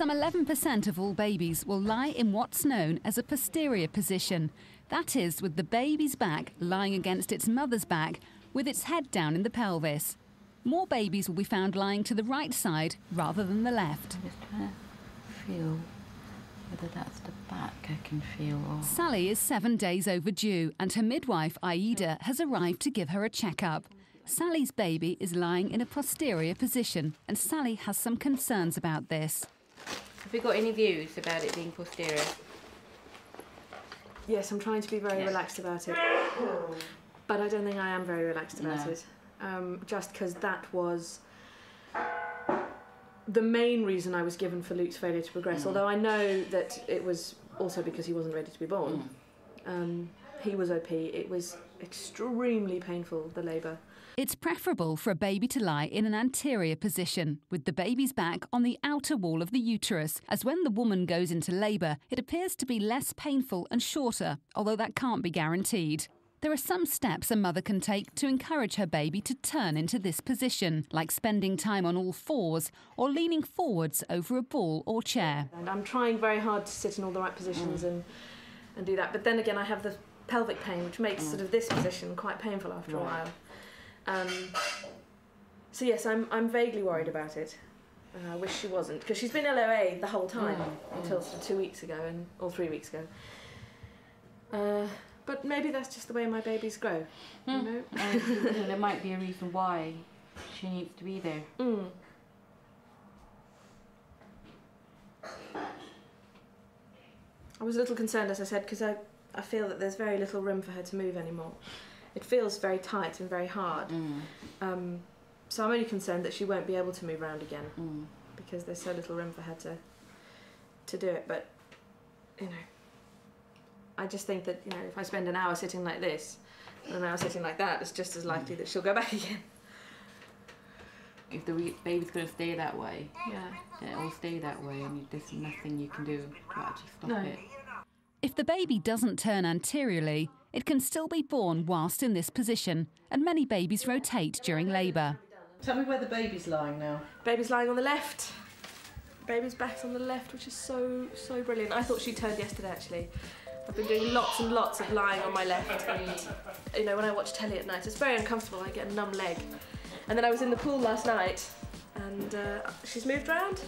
Some 11% of all babies will lie in what's known as a posterior position. That is, with the baby's back lying against its mother's back, with its head down in the pelvis. More babies will be found lying to the right side rather than the left. I'm just trying to feel whether that's the back I can feel or. Sally is seven days overdue, and her midwife, Aida, has arrived to give her a checkup. Sally's baby is lying in a posterior position, and Sally has some concerns about this. Have you got any views about it being posterior? Yes, I'm trying to be very Yeah. relaxed about it. But I don't think I am very relaxed about No. it. Um, just because that was the main reason I was given for Luke's failure to progress. Although I know that it was also because he wasn't ready to be born. Um, he was OP. It was extremely painful, the labour. It's preferable for a baby to lie in an anterior position, with the baby's back on the outer wall of the uterus, as when the woman goes into labour, it appears to be less painful and shorter, although that can't be guaranteed. There are some steps a mother can take to encourage her baby to turn into this position, like spending time on all fours or leaning forwards over a ball or chair. And I'm trying very hard to sit in all the right positions and, and do that. But then again, I have the pelvic pain, which makes sort of this position quite painful after a while. Um, so yes, I'm, I'm vaguely worried about it. And I wish she wasn't, because she's been LOA the whole time until sort of two weeks ago, and or three weeks ago. Uh, but maybe that's just the way my babies grow, you know. And you know, there might be a reason why she needs to be there. Mm. I was a little concerned, as I said, because I, I feel that there's very little room for her to move anymore. It feels very tight and very hard. Mm. Um, so I'm only concerned that she won't be able to move around again Mm. because there's so little room for her to to do it. But you know, I just think that you know if I spend an hour sitting like this and an hour sitting like that, it's just as likely that she'll go back again. If the re- baby's going to stay that way, Yeah. it will stay that way, and you, there's nothing you can do to actually stop No. it. If the baby doesn't turn anteriorly, it can still be born whilst in this position, and many babies rotate during labour. Tell me where the baby's lying now. Baby's lying on the left. Baby's back on the left, which is so so brilliant. I thought she turned yesterday actually. I've been doing lots and lots of lying on my left, and you know when I watch telly at night, it's very uncomfortable. I get a numb leg. And then I was in the pool last night, and uh, she's moved around.